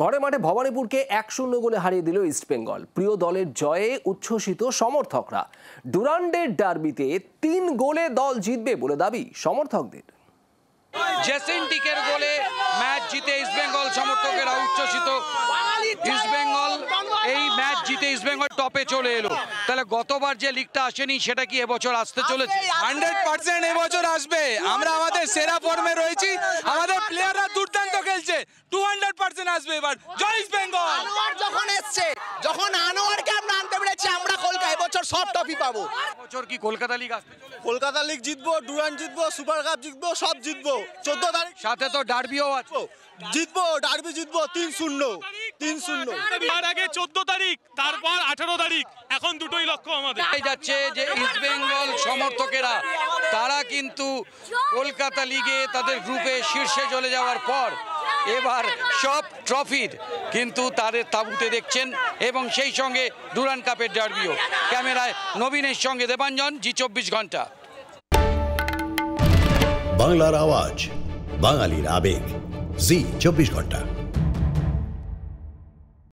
ঘরে মাঠে ভবানীপুরকে এক শূন্য গোলে হারিয়ে দিল ইস্টবেঙ্গল প্রিয় দলের জয়ে উচ্ছ্বসিত সমর্থকরা। ডুরান্ডের ডার্বিতে তিন গোলে দল জিতবে বলে দাবি সমর্থকদের। জেসিন্টিকের গোলে ম্যাচ জিতে ইস্টবেঙ্গল সমর্থকেরা উচ্ছ্বসিত। ইস্টবেঙ্গল এই ম্যাচ জিতে ইস্টবেঙ্গল টপে চলে এলো। তাহলে গতবার যে লিগটা আসেনি সেটা কি এবছর আসতে চলেছে? হান্ড্রেড পার্সেন্ট এবছর আসবে। আমরা আমাদের সেরা ফর্মে রয়েছি। আমাদের প্লেয়াররা আসবে এবার। জয় বেঙ্গল। আনোয়ার যখন এসছে যখন আনোয়ারকে আমরা আনতে পেরেছি আমরা কলকাতা এবছর সব ট্রফি পাবো। এবছর কি কলকাতা লিগ চলেছে? কলকাতা লিগ জিতবো ডুরান জিতবো সুপার কাপ জিতবো সব জিতবো। চোদ্দ তারিখ সাথে তো ডার্বিও আছে। জিতবো ডার্বি জিতবো তিন শূন্য তিন শূন্য। তার আগে চোদ্দ তারিখ তারপর আঠারো তারিখ এখন দুটোই লক্ষ্য আমাদের। এই যাচ্ছে যে ইস্ট বেঙ্গল সমর্থকেরা তারা কিন্তু কলকাতা লিগে তাদের গ্রুপে শীর্ষে চলে যাওয়ার পর এবার সব ট্রফির কিন্তু তাদের তাবুতে দেখছেন এবং সেই সঙ্গে ডুরান কাপের ডার্বিও। ক্যামেরায় নবীনের সঙ্গে দেবাঞ্জন, জি চব্বিশ ঘণ্টা। বাংলার আওয়াজ, বাঙালির আবেগ, জি চব্বিশ ঘণ্টা।